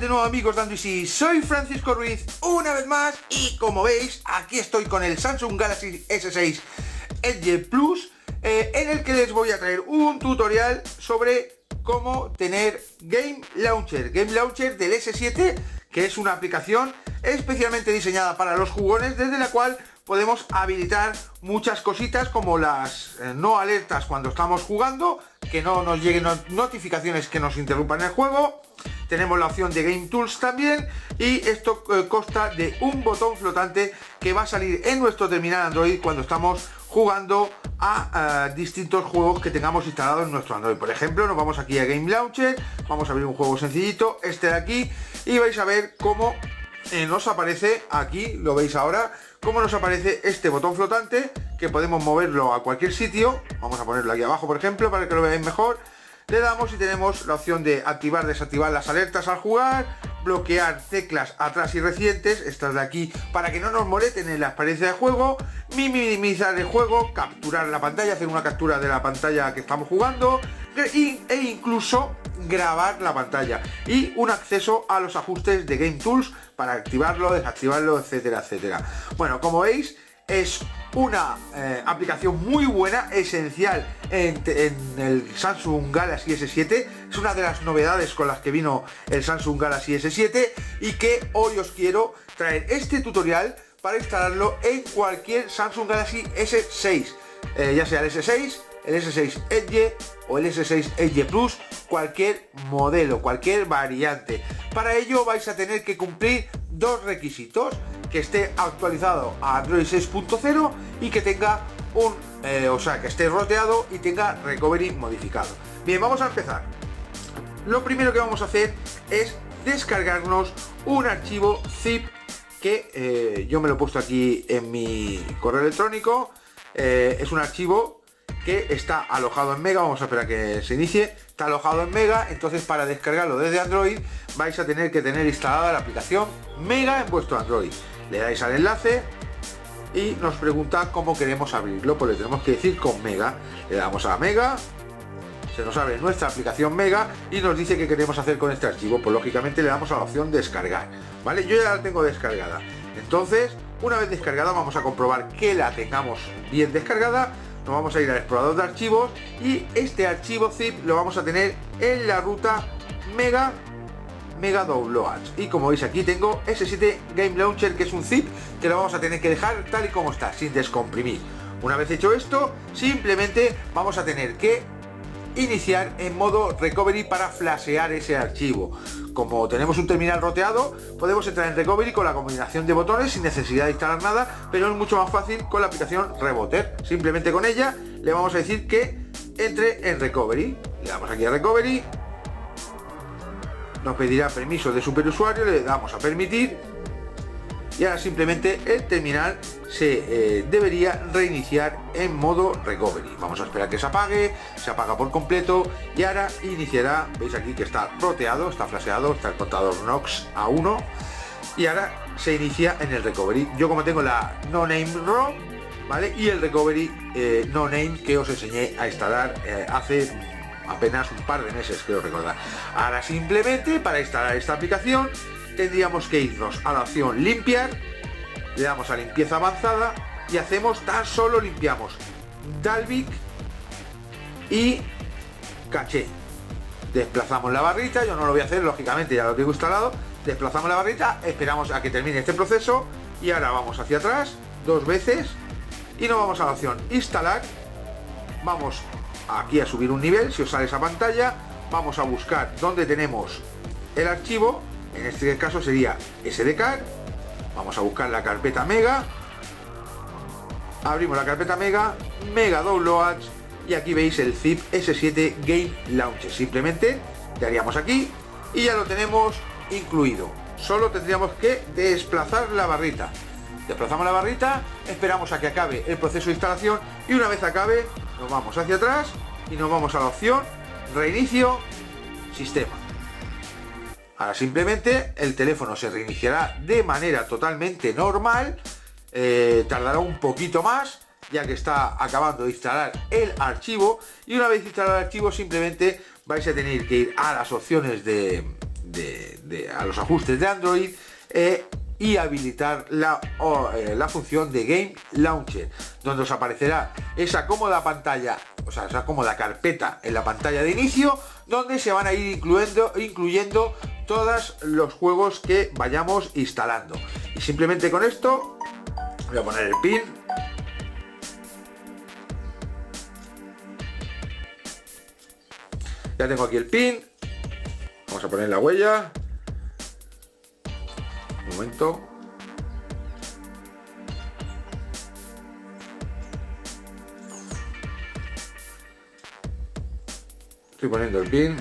de nuevo amigos de Android? Soy Francisco Ruiz una vez más y como veis aquí estoy con el Samsung Galaxy S6 Edge Plus eh, en el que les voy a traer un tutorial sobre cómo tener Game Launcher, Game Launcher del S7 que es una aplicación especialmente diseñada para los jugones desde la cual podemos habilitar muchas cositas como las eh, no alertas cuando estamos jugando, que no nos lleguen notificaciones que nos interrumpan el juego. Tenemos la opción de Game Tools también y esto eh, consta de un botón flotante que va a salir en nuestro terminal Android cuando estamos jugando a, distintos juegos que tengamos instalados en nuestro Android. Por ejemplo, nos vamos aquí a Game Launcher, vamos a abrir un juego sencillito, este de aquí, y vais a ver cómo eh, nos aparece aquí, lo veis ahora, cómo nos aparece este botón flotante que podemos moverlo a cualquier sitio. Vamos a ponerlo aquí abajo, por ejemplo, para que lo veáis mejor. Le damos y tenemos la opción de activar, desactivar las alertas al jugar, bloquear teclas atrás y recientes, estas de aquí, para que no nos molesten en la experiencia de juego, minimizar el juego, capturar la pantalla, hacer una captura de la pantalla que estamos jugando, e incluso grabar la pantalla y un acceso a los ajustes de Game Tools para activarlo, desactivarlo, etcétera, etcétera. Bueno, como veis, es una eh, aplicación muy buena, esencial en, el Samsung Galaxy S7. Es una de las novedades con las que vino el Samsung Galaxy S7 y que hoy os quiero traer este tutorial para instalarlo en cualquier Samsung Galaxy S6, eh, ya sea el S6, el S6 Edge o el S6 Edge Plus, cualquier modelo, cualquier variante. Para ello vais a tener que cumplir dos requisitos, que esté actualizado a Android 6.0 y que tenga un, eh, o sea, que esté roteado y tenga recovery modificado. Bien, vamos a empezar. Lo primero que vamos a hacer es descargarnos un archivo zip que eh, yo me lo he puesto aquí en mi correo electrónico. Eh, es un archivo que está alojado en Mega, vamos a esperar que se inicie, está alojado en Mega, entonces para descargarlo desde Android vais a tener que tener instalada la aplicación Mega en vuestro Android. Le dais al enlace y nos pregunta cómo queremos abrirlo, pues le tenemos que decir con Mega. Le damos a Mega, se nos abre nuestra aplicación Mega y nos dice qué queremos hacer con este archivo, pues lógicamente le damos a la opción descargar, ¿vale? Yo ya la tengo descargada. Entonces, una vez descargada vamos a comprobar que la tengamos bien descargada nos vamos a ir al explorador de archivos y este archivo zip lo vamos a tener en la ruta mega mega downloads y como veis aquí tengo S7 Game Launcher que es un zip que lo vamos a tener que dejar tal y como está sin descomprimir una vez hecho esto simplemente vamos a tener que iniciar en modo recovery para flashear ese archivo. Como tenemos un terminal roteado, podemos entrar en recovery con la combinación de botones sin necesidad de instalar nada, pero es mucho más fácil con la aplicación Reboter. Simplemente con ella le vamos a decir que entre en recovery. Le damos aquí a recovery. Nos pedirá permiso de superusuario, le damos a permitir y ahora simplemente el terminal se eh, debería reiniciar en modo recovery. Vamos a esperar que se apague, se apaga por completo y ahora iniciará, veis aquí que está roteado, está flasheado, está el contador NOx a 1 y ahora se inicia en el recovery. Yo como tengo la no name ROM, ¿vale? Y el recovery eh, no name que os enseñé a instalar eh, hace apenas un par de meses, creo recordar. Ahora simplemente para instalar esta aplicación tendríamos que irnos a la opción limpiar, le damos a limpieza avanzada y hacemos tan solo limpiamos Dalvik y caché. Desplazamos la barrita, yo no lo voy a hacer, lógicamente ya lo tengo instalado. Desplazamos la barrita, esperamos a que termine este proceso y ahora vamos hacia atrás dos veces y nos vamos a la opción instalar. Vamos aquí a subir un nivel, si os sale esa pantalla, vamos a buscar donde tenemos el archivo en este caso sería SDCAR. Vamos a buscar la carpeta Mega. Abrimos la carpeta Mega, Mega Downloads y aquí veis el zip S7 Game Launcher. Simplemente le haríamos aquí y ya lo tenemos incluido. Solo tendríamos que desplazar la barrita. Desplazamos la barrita, esperamos a que acabe el proceso de instalación y una vez acabe nos vamos hacia atrás y nos vamos a la opción reinicio sistema. Ahora simplemente el teléfono se reiniciará de manera totalmente normal, eh, tardará un poquito más ya que está acabando de instalar el archivo y una vez instalado el archivo simplemente vais a tener que ir a las opciones de a los ajustes de Android eh, y habilitar la, eh, la función de Game Launcher, donde os aparecerá esa cómoda pantalla, o sea, esa cómoda carpeta en la pantalla de inicio, donde se van a ir incluyendo, incluyendo todos los juegos que vayamos instalando. Y simplemente con esto voy a poner el pin. Ya tengo aquí el pin. Vamos a poner la huella. Un momento. Estoy poniendo el pin.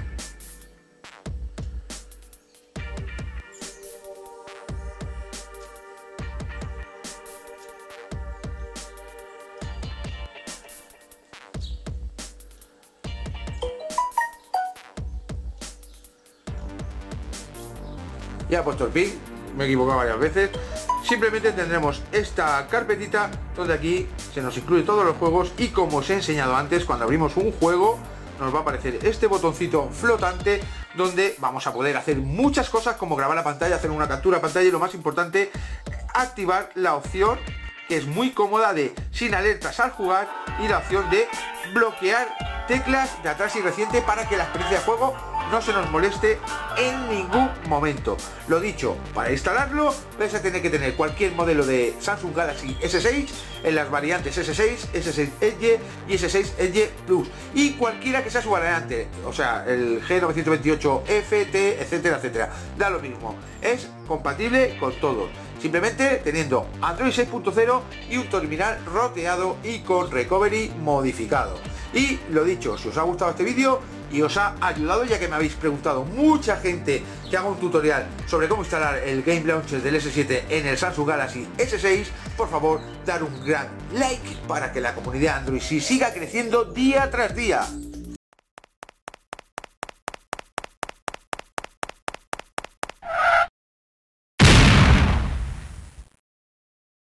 Ya he puesto el pin, me he equivocado varias veces. Simplemente tendremos esta carpetita donde aquí se nos incluye todos los juegos y como os he enseñado antes, cuando abrimos un juego nos va a aparecer este botoncito flotante donde vamos a poder hacer muchas cosas como grabar la pantalla, hacer una captura de pantalla y lo más importante, activar la opción que es muy cómoda de sin alertas al jugar y la opción de bloquear teclas de atrás y reciente para que la experiencia de juego no se nos moleste en ningún momento. Lo dicho, para instalarlo vais a tener que tener cualquier modelo de Samsung Galaxy S6 en las variantes S6, S6 Edge y S6 Edge Plus y cualquiera que sea su variante, o sea, el G928 FT, etcétera, etcétera. Da lo mismo, es compatible con todo. Simplemente teniendo Android 6.0 y un terminal roteado y con recovery modificado. Y lo dicho, si os ha gustado este vídeo y os ha ayudado, ya que me habéis preguntado mucha gente que haga un tutorial sobre cómo instalar el Game Launcher del S7 en el Samsung Galaxy S6, por favor, dar un gran like para que la comunidad Android siga creciendo día tras día.